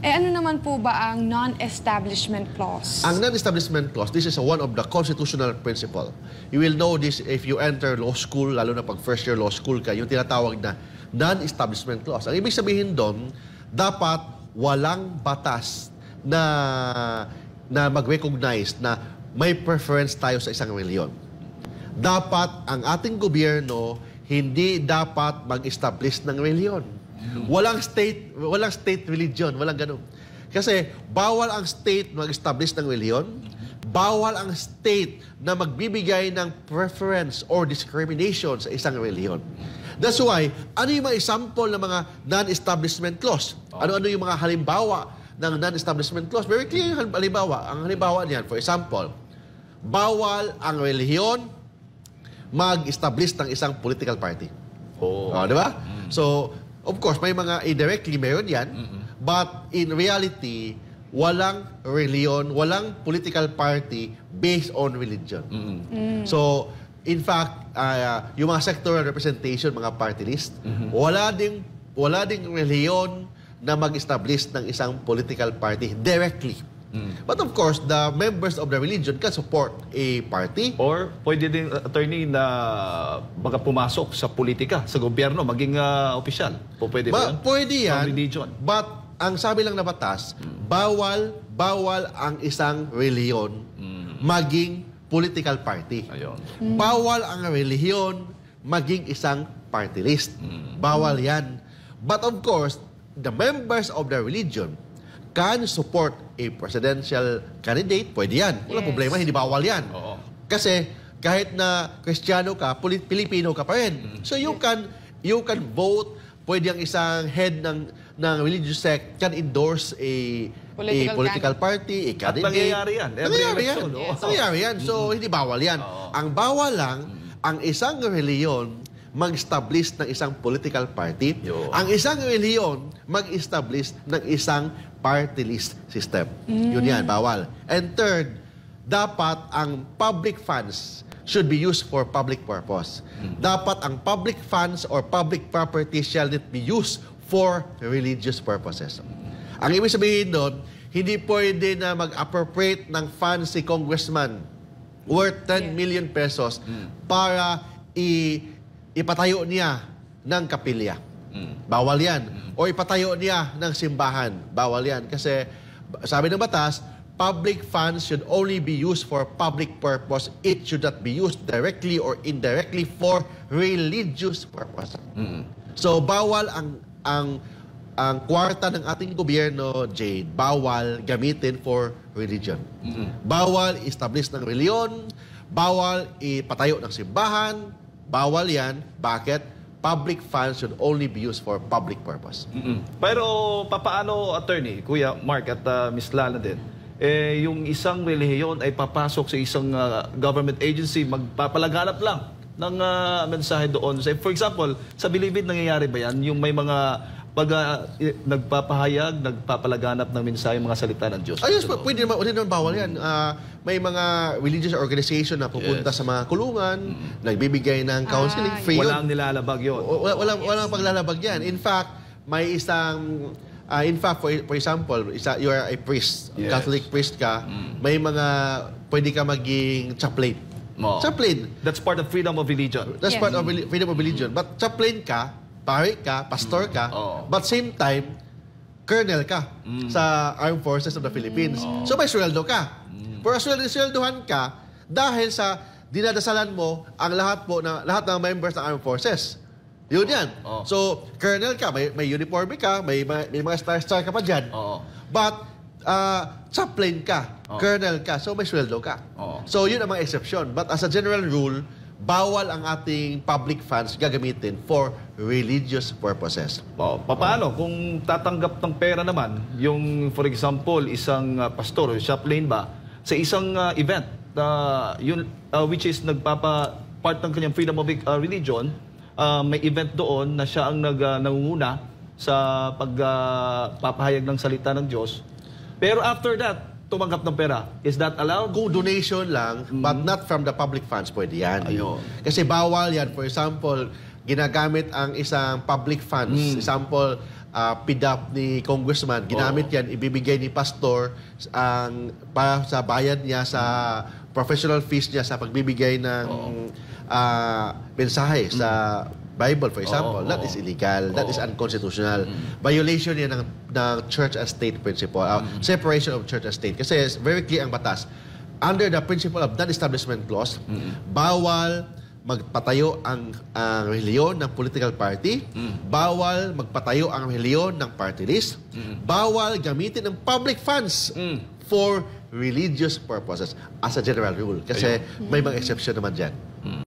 Eh ano naman po ba ang non-establishment clause? Ang non-establishment clause, this is one of the constitutional principle. You will know this if you enter law school, lalo na pag first year law school ka, yung tinatawag na non-establishment clause. Ang ibig sabihin doon, dapat walang batas na na mag-recognize na may preference tayo sa isang reliyon. Dapat ang ating gobyerno hindi dapat mag-establish ng reliyon. Walang state, walang state religion, walang ganun. Kasi bawal ang state mag-establish ng reliyon, bawal ang state na magbibigay ng preference or discrimination sa isang reliyon. That's why, ano yung mga example ng mga non-establishment clause? Ano-ano yung mga halimbawa ng non-establishment clause? Very clear yung halimbawa. Ang halimbawa niyan, for example, bawal ang reliyon mag-establish ng isang political party. Oh. Oh, di ba? So, of course, may mga indirectly meron yan, but in reality, walang reliyon, walang political party based on religion. So, in fact, uh, yung mga sectoral representation, mga party list, wala ding wala ding reliyon na mag-establish ng isang political party directly. But of course, the members of the religion can support a party Or pwede din attorney na baka pumasok sa politika, sa gobyerno, maging uh, opisyal. Po pwede ba Ba, yun? pwede yan. From religion. But ang sabi lang na batas, bawal bawal ang isang reliyon maging political party. Ayun. Bawal ang relihiyon maging isang party list. Bawal yan. But of course, the members of the religion can support a presidential candidate. Pwede yan. Walang Yes. problema, hindi bawal yan. Oo. Kasi kahit na Kristiyano ka, Pili- Pilipino ka pa rin. So you can you can vote, pwede ang isang head ng ng religious sect can endorse a Political a political party, a candidate. nangyayari yan. Every Nangyayari yan. election, oo. Nangyayari yan. So, hindi bawal yan. Oo. Ang bawal lang, ang isang reliyon mag-establish ng isang political party. Yo. Ang isang reliyon mag-establish ng isang party list system. Yun yan, bawal. And third, dapat ang public funds should be used for public purpose. Dapat ang public funds or public property shall not be used for religious purposes. Ang ibig sabihin doon, hindi pwede na mag-appropriate ng funds si congressman worth 10 million pesos para i ipatayo niya ng kapilya. Bawal yan. O ipatayo niya ng simbahan. Bawal yan. Kasi sabi ng batas, public funds should only be used for public purpose. It should not be used directly or indirectly for religious purpose. So bawal ang ang ang kwarta ng ating gobyerno, Jade, bawal gamitin for religion. Bawal establish ng reliyon, bawal ipatayo ng simbahan, bawal yan. Bakit? Public funds should only be used for public purpose. Mm-mm. Pero papaano, attorney, Kuya Mark at uh, Miss Lana din, eh, yung isang relihiyon ay papasok sa isang uh, government agency, magpapalaganap lang ng uh, mensahe doon. Say, for example, sa Bilibid nangyayari ba yan? Yung may mga pag uh, nagpapahayag, nagpapalaganap ng mensahe, mga salita ng Diyos. Ayos, pa, pwede naman, pwede naman bawal yan. Ah, may mga religious organization na pupunta sa mga kulungan, nagbibigay ng counseling, Ah, free yun. Walang nilalabag yun. O- Wala, walang, walang paglalabag yan. In fact, may isang, ah, in fact, for, for example, isa, you are a priest, Yes. Catholic priest ka, may mga, pwede ka maging chaplain. Oo. Chaplain. That's part of freedom of religion. That's Yes. part of freedom of religion. But chaplain ka, pare ka, pastor ka, Oo. but same time, colonel ka sa Armed Forces of the Philippines. So may sweldo ka. Pero sweldo, sweldohan ka dahil sa dinadasalan mo ang lahat po na lahat ng members ng Armed Forces. Yun yan. Oo. So, colonel ka, may, may uniforme ka, may, may, may mga star-star ka pa dyan. Oo. But, uh, chaplain ka, colonel ka, so may sweldo ka. Oo. So, yun ang mga exception. But as a general rule, bawal ang ating public funds gagamitin for religious purposes. O, paano kung tatanggap ng pera naman, yung for example, isang uh, pastor chaplain ba, sa isang uh, event, uh, yun, uh, which is nagpapa part ng kanyang freedom of uh, religion, uh, may event doon na siya ang nag, uh, nangunguna sa pagpapahayag ng salita ng Diyos. Pero after that, tumanggap ng pera. Is that allowed? Kung donation lang, but not from the public funds, pwede yan. Ayun. Kasi bawal yan. For example, ginagamit ang isang public funds. Example, ah, PDAP ni congressman, ginamit yan, ibibigay ni pastor ang para sa bayad niya sa professional fees niya sa pagbibigay ng ah, mensahe sa Bible, for example, that is illegal. That is unconstitutional. Violation yan ng, ng church and state principle. ah, Separation of church and state. Kasi it's very clear ang batas. Under the principle of non-establishment clause, bawal magpatayo ang, ang reliyon ng political party, bawal magpatayo ang reliyon ng party list, bawal gamitin ng public funds for religious purposes as a general rule. Kasi may mga exception naman dyan.